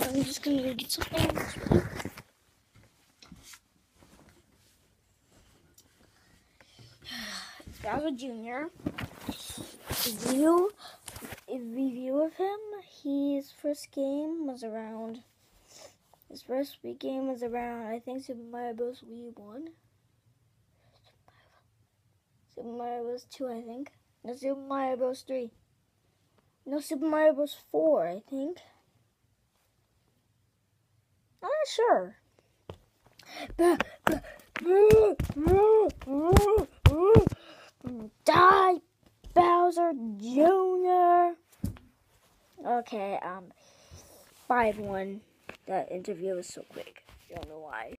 I'm just gonna get something. Bowser Jr. Review, a review of him. His first game was around. His first Wii game was around. I think Super Mario Bros. Wii One. Super Mario Bros. Two, I think. No, Super Mario Bros. Three. No, Super Mario Bros. Four, I think. Sure. Die, Bowser Jr. Okay, um, 5 1. That interview was so quick. You don't know why.